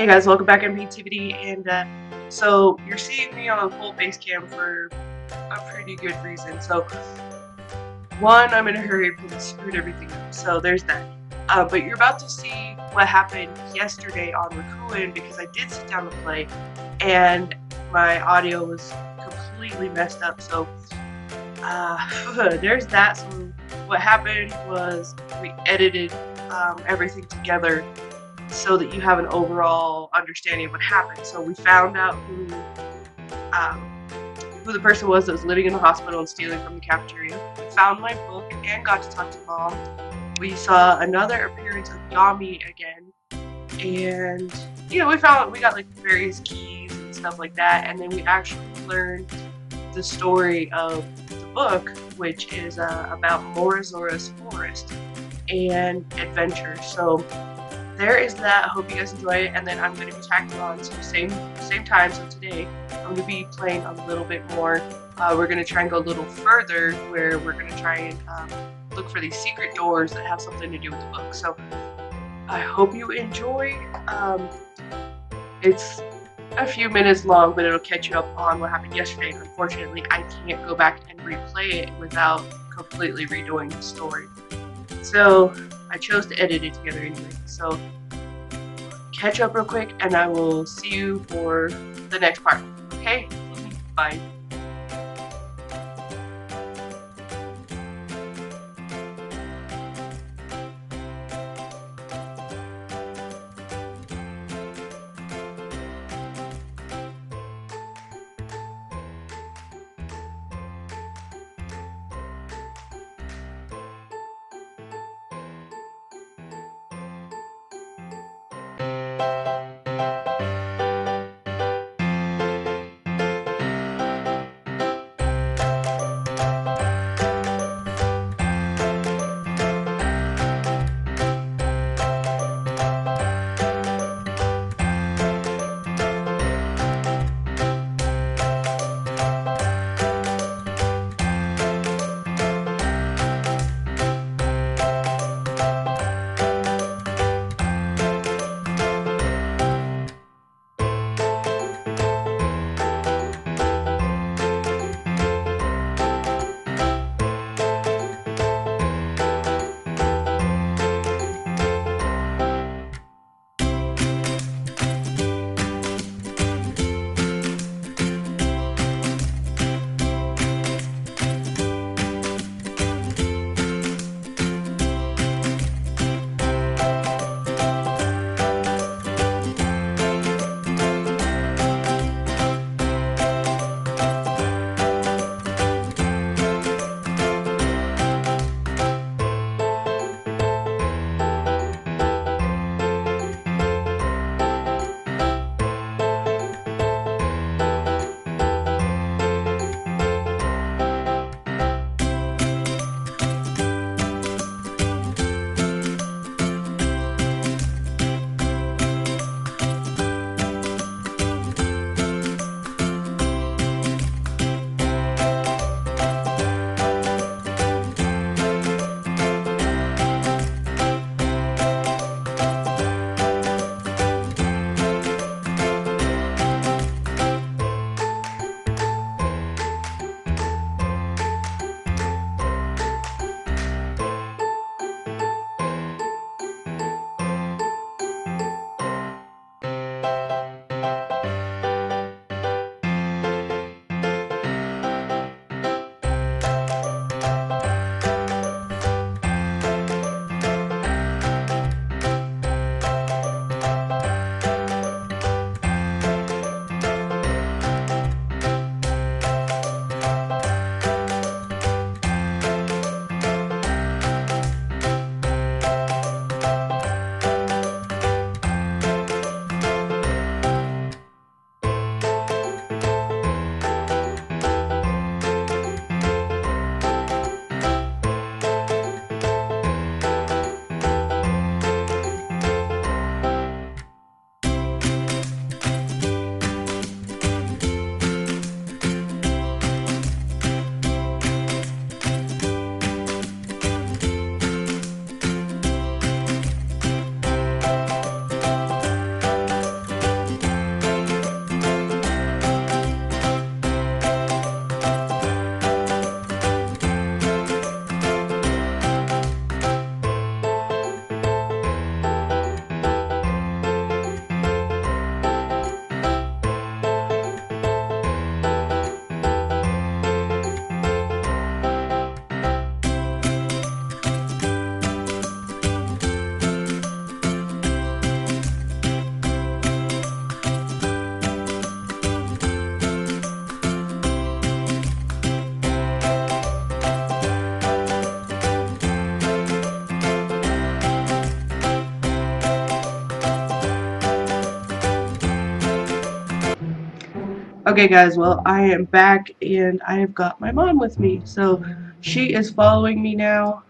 Hey guys, welcome back to Paintivity, and uh, so you're seeing me on a full face cam for a pretty good reason. So, one, I'm in a hurry because I screwed everything up, so there's that. Uh, but you're about to see what happened yesterday on Rakuen because I did sit down to play, and my audio was completely messed up. So, uh, there's that. So, what happened was we edited um, everything together so that you have an overall understanding of what happened. So we found out who um, who the person was that was living in the hospital and stealing from the cafeteria. We found my book and got to talk to mom. We saw another appearance of Yami again, and you know we found we got like various keys and stuff like that, and then we actually learned the story of the book, which is uh, about Morizora's forest and adventure. So there is that. I hope you guys enjoy it. And then I'm going to be tacking on so same same time. So today I'm going to be playing a little bit more. Uh, we're going to try and go a little further where we're going to try and um, look for these secret doors that have something to do with the book. So I hope you enjoy. Um, it's a few minutes long, but it'll catch you up on what happened yesterday. Unfortunately, I can't go back and replay it without completely redoing the story. So I chose to edit it together anyway. So catch up real quick and I will see you for the next part. Okay? Bye. Okay guys, well I am back and I have got my mom with me. So she is following me now.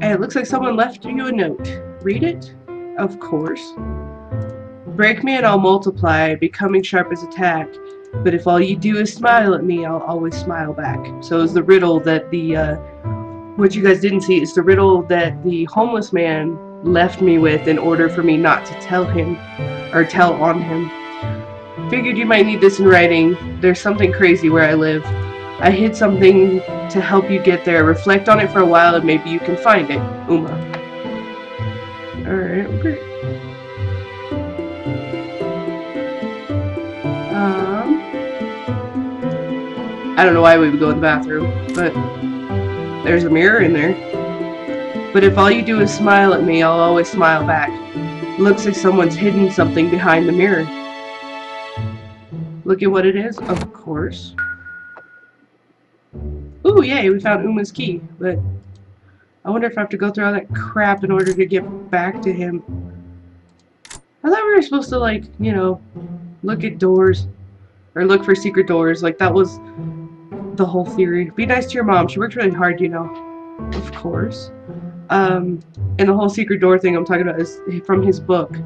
And it looks like someone left you a note. Read it? Of course. Break me and I'll multiply, becoming sharp as attack. But if all you do is smile at me, I'll always smile back. So it's the riddle that the, uh, what you guys didn't see is the riddle that the homeless man left me with in order for me not to tell him, or tell on him. Figured you might need this in writing. There's something crazy where I live. I hid something to help you get there. Reflect on it for a while and maybe you can find it. Uma. Alright, great. Um, I don't know why we would go in the bathroom, but there's a mirror in there. But if all you do is smile at me, I'll always smile back. Looks like someone's hidden something behind the mirror. Look at what it is, of course. Ooh, yay, we found Uma's key, but I wonder if I have to go through all that crap in order to get back to him. I thought we were supposed to, like, you know, look at doors, or look for secret doors, like that was the whole theory. Be nice to your mom, she worked really hard, you know. Of course. Um, and the whole secret door thing I'm talking about is from his book.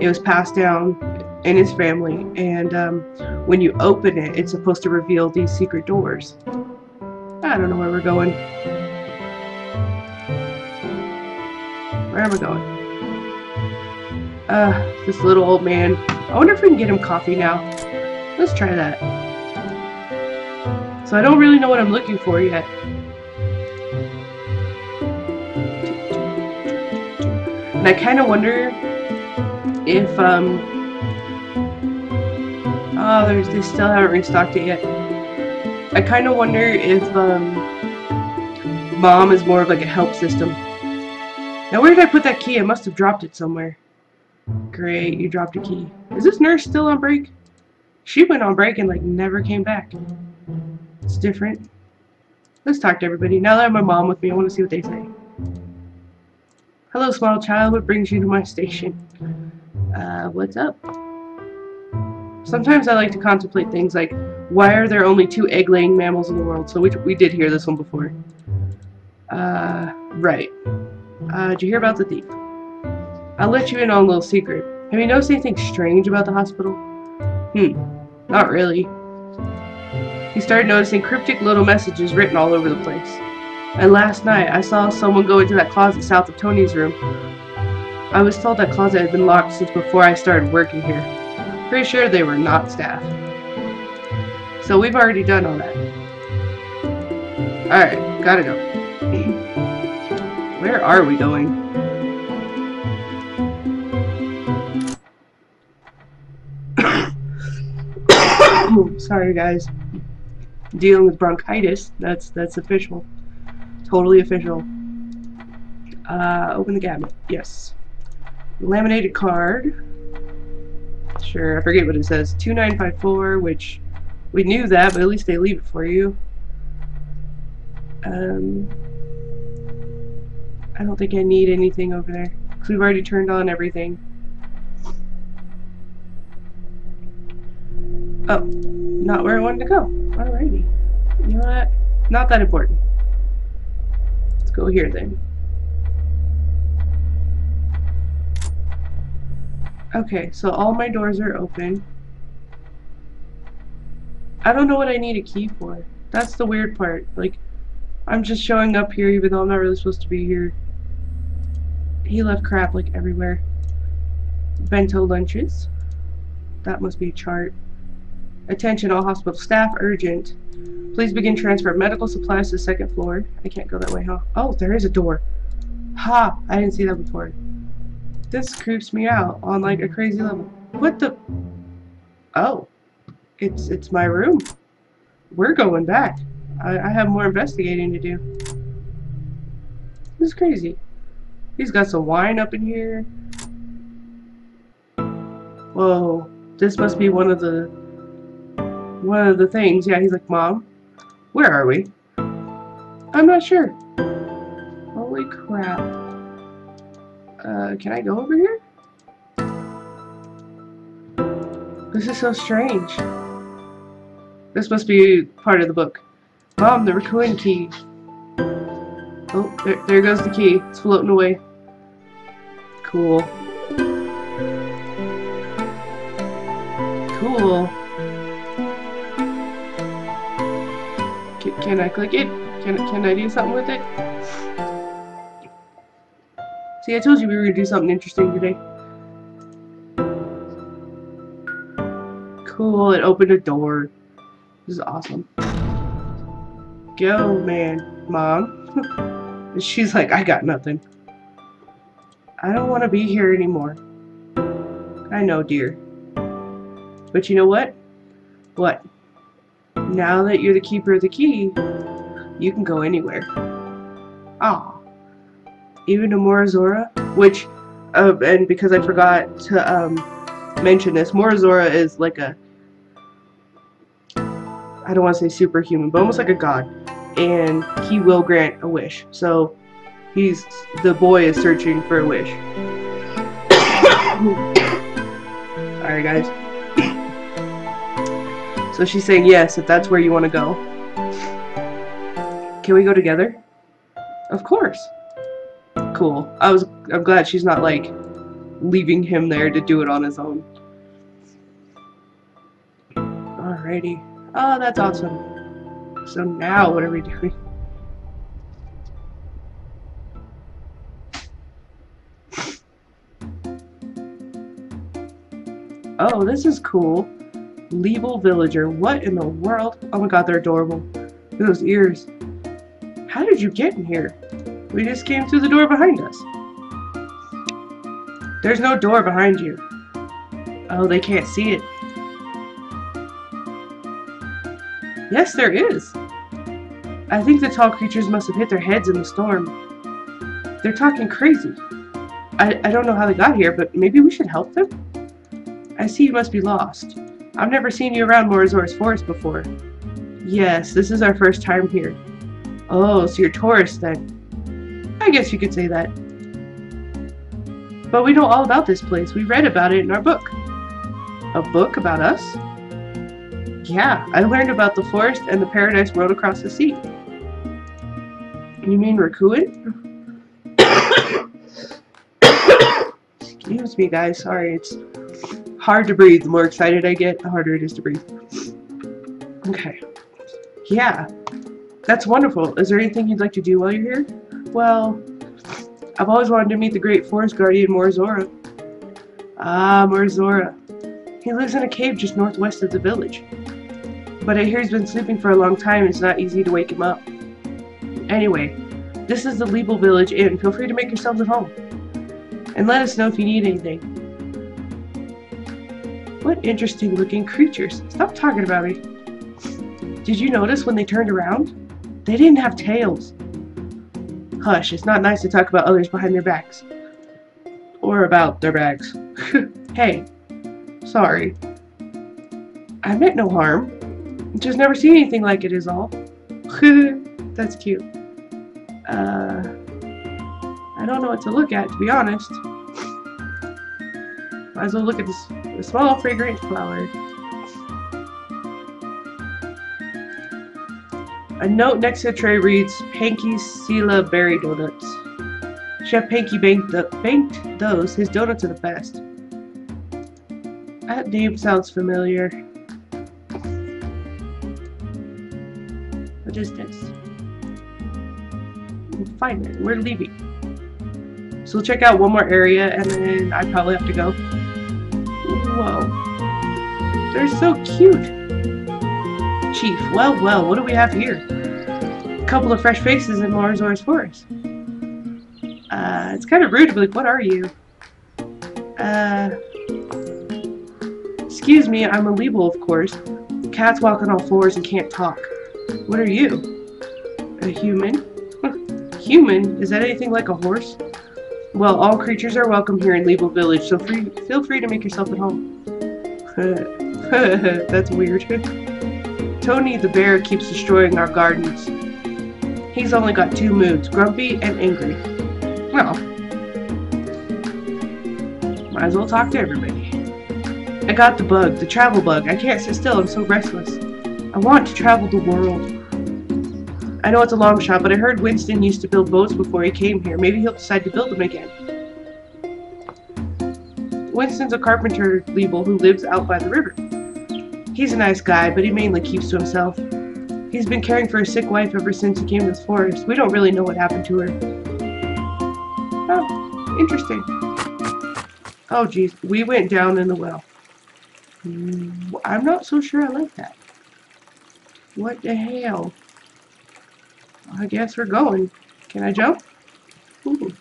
It was passed down in his family, and um, when you open it, it's supposed to reveal these secret doors. I don't know where we're going. Where am I going? Uh, this little old man. I wonder if we can get him coffee now. Let's try that. So I don't really know what I'm looking for yet. And I kind of wonder if, um... Oh, there's, they still haven't restocked it yet. I kind of wonder if um, mom is more of like a help system. Now where did I put that key? I must have dropped it somewhere. Great, you dropped a key. Is this nurse still on break? She went on break and like never came back. It's different. Let's talk to everybody. Now that I have my mom with me, I want to see what they say. Hello, small child. What brings you to my station? Uh, what's up? Sometimes I like to contemplate things like, why are there only two egg-laying mammals in the world? So we, we did hear this one before. Uh, right. Uh, did you hear about the thief? I'll let you in on a little secret. Have you noticed anything strange about the hospital? Hmm, not really. He started noticing cryptic little messages written all over the place. And last night, I saw someone go into that closet south of Tony's room. I was told that closet had been locked since before I started working here. Pretty sure they were not staff. So we've already done all that. Alright, gotta go. Where are we going? Sorry guys. Dealing with bronchitis. That's that's official. Totally official. Uh, open the cabinet. Yes. Laminated card. Sure, I forget what it says. 2954, which we knew that, but at least they leave it for you. Um, I don't think I need anything over there. Because we've already turned on everything. Oh, not where I wanted to go. Alrighty. You know what? Not that important. Let's go here then. Okay, so all my doors are open. I don't know what I need a key for. That's the weird part. Like, I'm just showing up here even though I'm not really supposed to be here. He left crap, like, everywhere. Bento lunches. That must be a chart. Attention all hospital staff, urgent. Please begin transfer of medical supplies to the second floor. I can't go that way, huh? Oh, there is a door. Ha! I didn't see that before. This creeps me out on, like, a crazy level. What the... Oh. It's it's my room. We're going back. I, I have more investigating to do. This is crazy. He's got some wine up in here. Whoa. This must be one of the one of the things. Yeah, he's like, Mom, where are we? I'm not sure. Holy crap. Uh, can I go over here? This is so strange. This must be part of the book. Mom, the Raccoon key. Oh, there, there goes the key. It's floating away. Cool. Cool. Can, can I click it? Can, can I do something with it? See, I told you we were going to do something interesting today. Cool, it opened a door. This is awesome. Go, man. Mom. She's like, I got nothing. I don't want to be here anymore. I know, dear. But you know what? What? Now that you're the keeper of the key, you can go anywhere. Ah. Even to Morizora? Which, uh, and because I forgot to um, mention this, Morizora is like a I don't want to say superhuman, but almost like a god. And he will grant a wish. So he's the boy is searching for a wish. Sorry guys. so she's saying yes, if that's where you want to go. Can we go together? Of course. Cool. I was I'm glad she's not like leaving him there to do it on his own. Alrighty. Oh, that's awesome. So now what are we doing? Oh, this is cool. Leeble Villager. What in the world? Oh my god, they're adorable. Look at those ears. How did you get in here? We just came through the door behind us. There's no door behind you. Oh, they can't see it. Yes, there is. I think the tall creatures must have hit their heads in the storm. They're talking crazy. I, I don't know how they got here, but maybe we should help them? I see you must be lost. I've never seen you around Morizora's forest before. Yes, this is our first time here. Oh, so you're tourists then. I guess you could say that. But we know all about this place. We read about it in our book. A book about us? Yeah, I learned about the forest and the paradise road across the sea. You mean Rakuen? Excuse me, guys. Sorry, it's hard to breathe. The more excited I get, the harder it is to breathe. Okay. Yeah, that's wonderful. Is there anything you'd like to do while you're here? Well, I've always wanted to meet the great forest guardian Morizora. Ah, Morizora. He lives in a cave just northwest of the village but I hear he's been sleeping for a long time it's not easy to wake him up. Anyway, this is the Leeble Village Inn. Feel free to make yourselves at home. And let us know if you need anything. What interesting looking creatures. Stop talking about me. Did you notice when they turned around? They didn't have tails. Hush, it's not nice to talk about others behind their backs. Or about their backs. hey, sorry. I meant no harm. Just never seen anything like it is all. That's cute. Uh, I don't know what to look at, to be honest. Might as well look at this, the small fragrant flower. A note next to the tray reads, Panky Sela Berry Donuts. Chef Panky banked, the, banked those. His donuts are the best. That name sounds familiar. What is this? We'll find it. We're leaving. So we'll check out one more area and then I probably have to go. Whoa. They're so cute. Chief, well, well, what do we have here? A couple of fresh faces in Morizora's forest. Uh, it's kind of rude to be like, what are you? Uh, excuse me, I'm a Leeble, of course. Cats walk on all fours and can't talk. What are you? A human? human? Is that anything like a horse? Well, all creatures are welcome here in Leeble Village, so free, feel free to make yourself at home. That's weird. Tony the bear keeps destroying our gardens. He's only got two moods, grumpy and angry. Well, might as well talk to everybody. I got the bug, the travel bug. I can't sit still, I'm so restless. I want to travel the world. I know it's a long shot, but I heard Winston used to build boats before he came here. Maybe he'll decide to build them again. Winston's a carpenter Leeble who lives out by the river. He's a nice guy, but he mainly keeps to himself. He's been caring for his sick wife ever since he came to this forest. We don't really know what happened to her. Oh, interesting. Oh, geez. We went down in the well. Mm, I'm not so sure I like that. What the hell? I guess we're going. Can I jump? Ooh.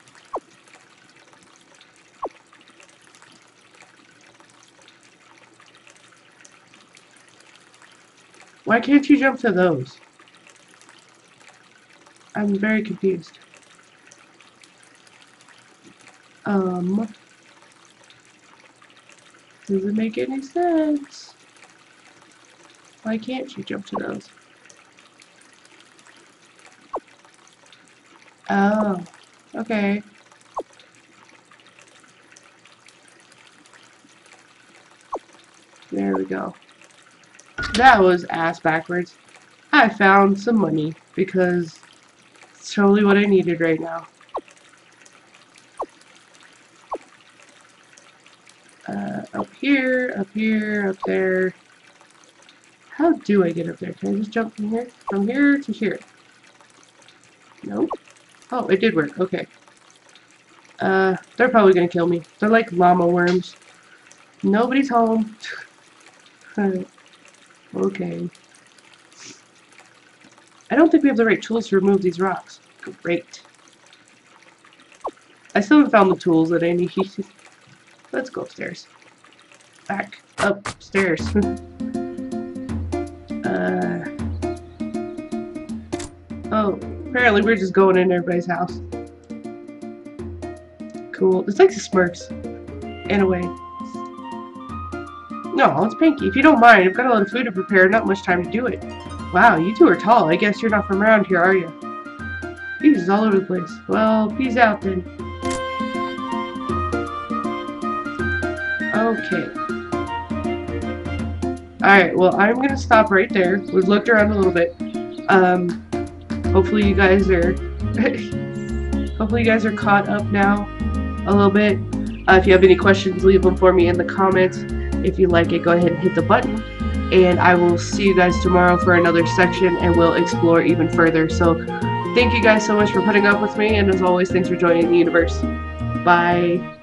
Why can't you jump to those? I'm very confused. Um, Does it make any sense. Why can't you jump to those? Oh, okay. There we go. That was ass backwards. I found some money because it's totally what I needed right now. Uh, up here, up here, up there. How do I get up there? Can I just jump from here? From here to here? Nope. Oh, it did work. Okay. Uh, they're probably gonna kill me. They're like llama worms. Nobody's home. Okay. I don't think we have the right tools to remove these rocks. Great. I still haven't found the tools that I need. Let's go upstairs. Back upstairs. uh. Oh, apparently we're just going in everybody's house. Cool. It's like the Smurfs. In a way. No, it's Pinky. If you don't mind, I've got a lot of food to prepare, not much time to do it. Wow, you two are tall. I guess you're not from around here, are you? He's all over the place. Well, peace out then. Okay. Alright, well, I'm going to stop right there. We've looked around a little bit. Um, hopefully you guys are... hopefully you guys are caught up now a little bit. Uh, if you have any questions, leave them for me in the comments. If you like it, go ahead and hit the button. And I will see you guys tomorrow for another section and we'll explore even further. So thank you guys so much for putting up with me. And as always, thanks for joining the universe. Bye.